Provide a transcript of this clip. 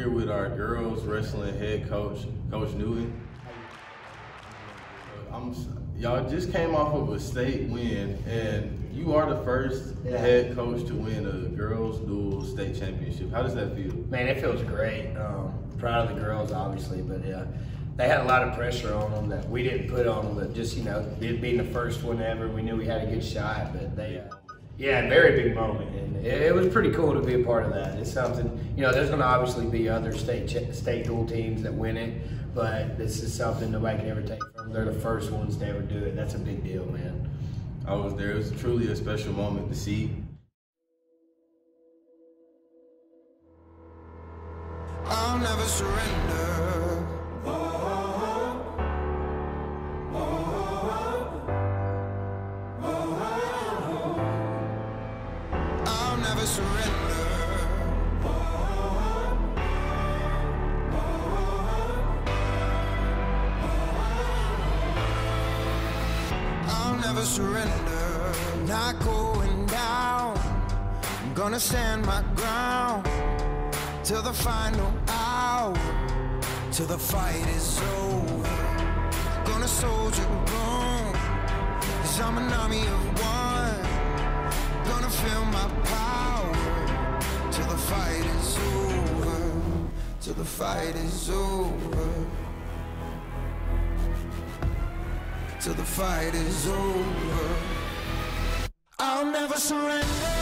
here with our girls wrestling head coach, Coach Newton. I'm, y'all just came off of a state win, and you are the first Yeah. head coach to win a girls dual state championship. How does that feel? Man, it feels great. Um, proud of the girls, obviously, but yeah, they had a lot of pressure on them that we didn't put on them. But just you know, it being the first one ever, we knew we had a good shot. But they, uh, yeah, very big moment, and it, it was pretty cool to be a part of that. It's something you know. There's going to obviously be other state ch- state dual teams that win it, but this is something nobody can ever take from. them. They're the first ones to ever do it. That's a big deal, man. I was there. It was truly a special moment to see. I'll never surrender. Never. Not going down. I'm gonna stand my ground till the final hour, till the fight is over. Gonna soldier on, cause I'm an army of one. Gonna feel my till the fight is over. Till the fight is over. I'll never surrender.